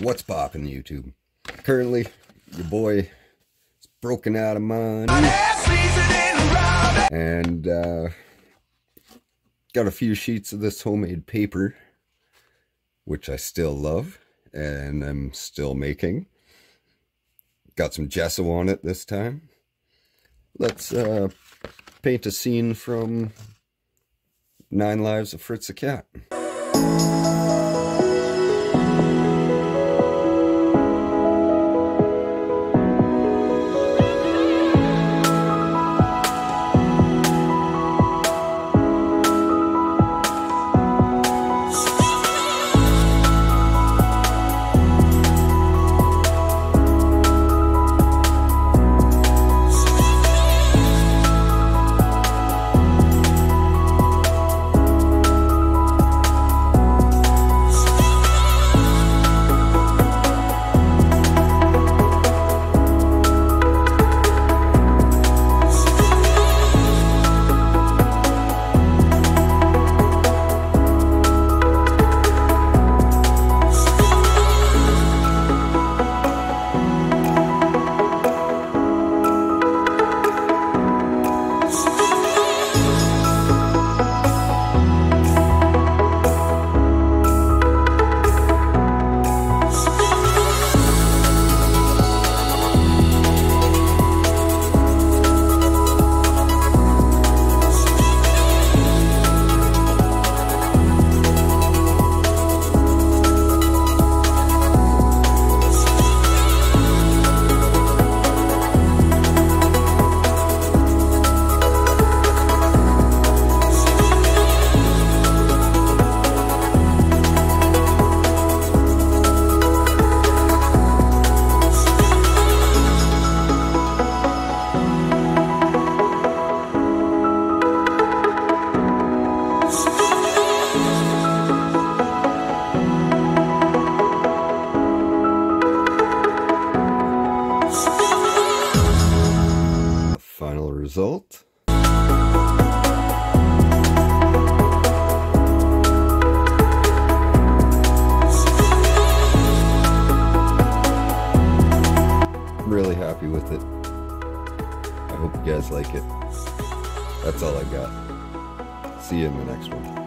What's poppin' YouTube? Currently, your boy is broken out of money. And uh, got a few sheets of this homemade paper, which I still love and I'm still making. Got some gesso on it this time. Let's uh, paint a scene from Nine Lives of Fritz the Cat. Result. Really happy with it. I hope you guys like it. That's all I got. See you in the next one.